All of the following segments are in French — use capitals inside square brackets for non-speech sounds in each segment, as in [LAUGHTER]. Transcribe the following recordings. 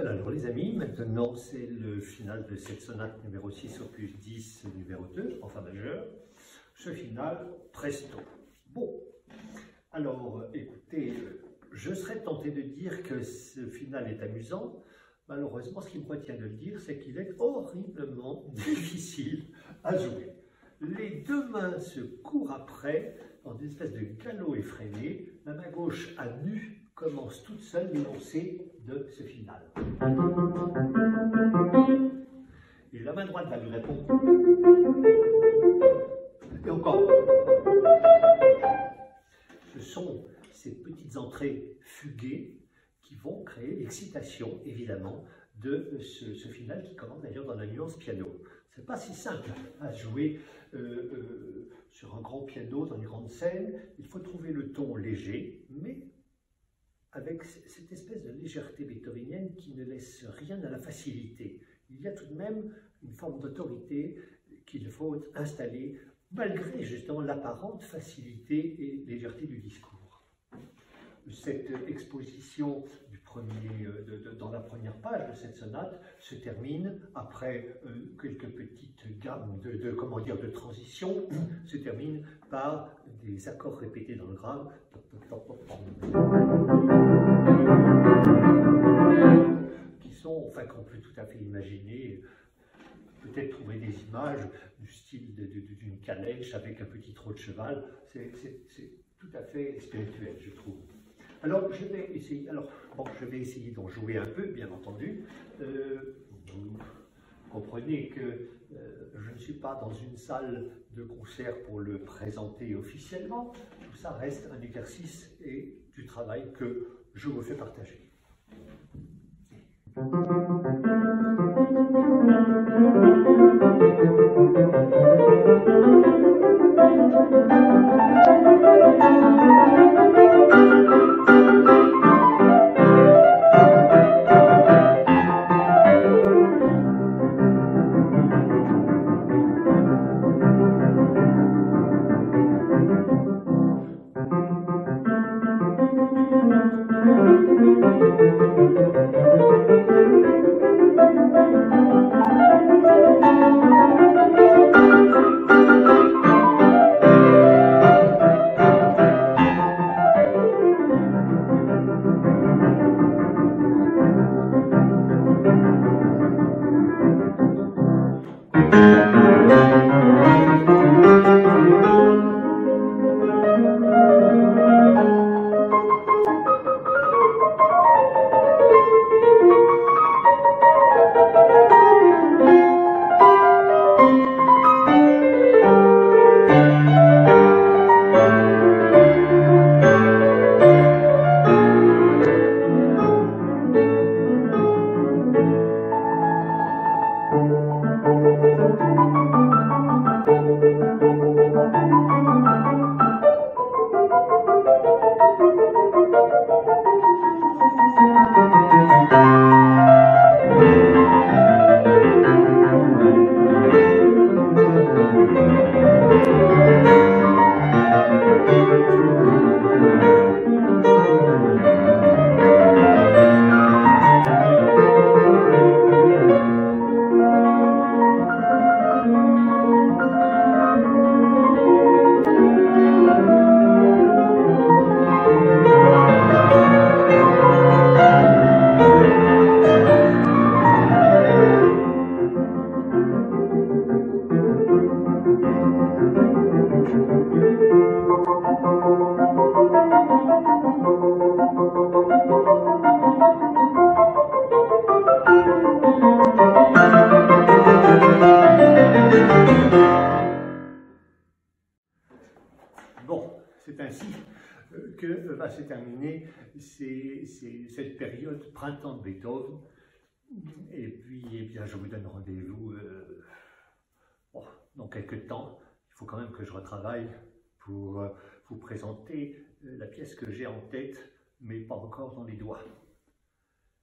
Voilà, alors les amis, maintenant c'est le final de cette sonate numéro 6 opus 10 numéro 2 en fa majeur. Ce final, presto. Bon, alors écoutez, je serais tenté de dire que ce final est amusant. Malheureusement, ce qui me retient de le dire, c'est qu'il est horriblement [LAUGHS] difficile à jouer. Les deux mains se courent après dans une espèce de galop effréné. La main gauche à nu commence toute seule l'énoncé de ce final. Et la main droite va lui répondre. Et encore. Ce sont ces petites entrées fuguées qui vont créer l'excitation, évidemment, de ce, final qui commence d'ailleurs dans la nuance piano. C'est pas si simple à jouer euh, euh, un grand piano dans une grande scène. Il faut trouver le ton léger, mais avec cette espèce de légèreté beethovenienne qui ne laisse rien à la facilité. Il y a tout de même une forme d'autorité qu'il faut installer malgré justement l'apparente facilité et légèreté du discours. Cette exposition euh, dans la première page de cette sonate se termine, après euh, quelques petites gammes de, comment dire, de transition, se termine par des accords répétés dans le grave, qui sont, enfin qu'on peut tout à fait imaginer, peut-être trouver des images du style d'une calèche avec un petit trot de cheval, c'est tout à fait spirituel, je trouve. Alors, je vais essayer, alors, bon, je vais essayer d'en jouer un peu, bien entendu. Euh, vous comprenez que euh, je ne suis pas dans une salle de concert pour le présenter officiellement. Tout ça reste un exercice et du travail que je vous fais partager. Que va se terminer cette période printemps de Beethoven. Et puis, eh bien, je vous donne rendez-vous euh, dans quelques temps. Il faut quand même que je retravaille pour euh, vous présenter euh, la pièce que j'ai en tête, mais pas encore dans les doigts.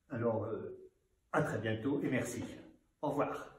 Alors, à très bientôt et merci. Au revoir.